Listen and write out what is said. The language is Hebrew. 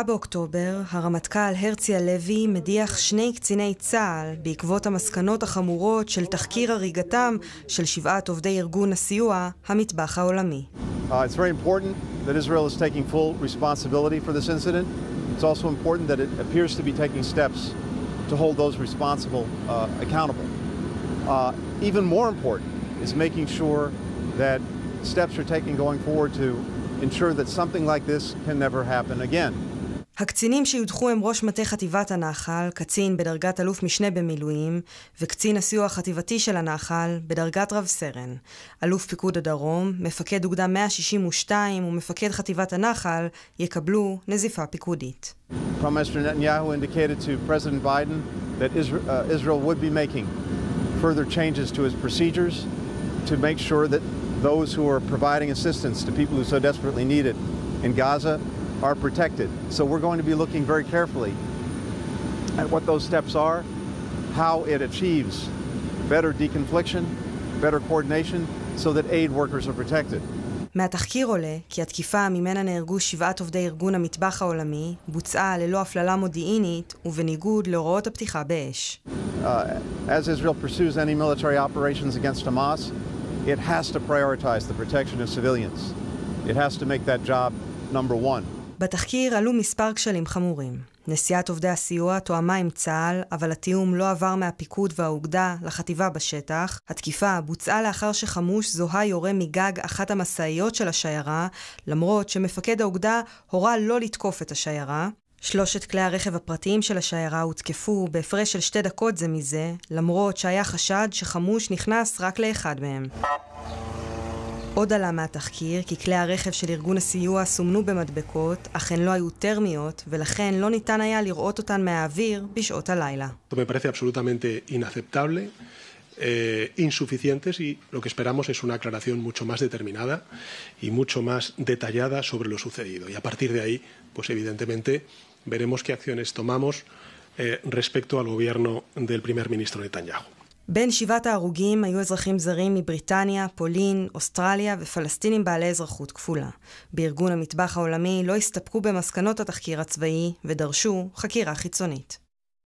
באוקטובר, הרמטכ"ל הרצי הלוי מדיח שני קציני צה"ל בעקבות המסקנות החמורות של תחקיר הריגתם של שבעת עובדי ארגון הסיוע, המטבח העולמי. Uh, it's very important that Israel is taking full responsibility for this incident. It's also important that it appears to be taking steps to hold those responsible uh, accountable. Uh, even more important is making sure that steps are taken going forward to ensure that something like this can never happen again. הקצינים שיודחו הם ראש מטה חטיבת הנחל, קצין בדרגת אלוף משנה במילואים, וקצין הסיוע החטיבתי של הנחל, בדרגת רב סרן. אלוף פיקוד הדרום, מפקד אוגדה 162 ומפקד חטיבת הנחל, יקבלו נזיפה פיקודית. Gaza are protected. So we're going to be looking very carefully at what those steps are, how it achieves better deconfliction, better coordination, so that aid workers are protected. מהתחקיר עולה כי התקיפה ממנה נהרגו שבעת עובדי ארגון המטבח העולמי בוצעה ללא הפללה מודיעינית ובניגוד להוראות הפתיחה באש. Uh, as Israel pursues any military operations against Hamas, it has to prioritize the protection of civilians. It has to make that job number one. בתחקיר עלו מספר כשלים חמורים. נסיעת עובדי הסיוע תואמה עם צה"ל, אבל התיאום לא עבר מהפיקוד והאוגדה לחטיבה בשטח. התקיפה בוצעה לאחר שחמוש זוהה יורה מגג אחת המשאיות של השיירה, למרות שמפקד האוגדה הורה לא לתקוף את השיירה. שלושת כלי הרכב הפרטיים של השיירה הותקפו בהפרש של שתי דקות זה מזה, למרות שהיה חשד שחמוש נכנס רק לאחד מהם. עוד עלה מהתחקיר כי כלי הרכב של ארגון הסיוע סומנו במדבקות, אך הן לא היו טרמיות, ולכן לא ניתן היה לראות אותן מהאוויר בשעות הלילה. Eh, insuficientes y lo que esperamos es una aclaración mucho más determinada y mucho más detallada sobre lo sucedido. Y a partir de ahí, pues evidentemente veremos qué acciones tomamos eh, respecto al gobierno del primer ministro Netanyahu. בין שבעת ההרוגים היו אזרחים זרים מבריטניה, פולין, אוסטרליה ופלסטינים בעלי אזרחות כפולה. בארגון המטבח העולמי לא הסתפקו במסקנות התחקיר הצבאי ודרשו חקירה חיצונית.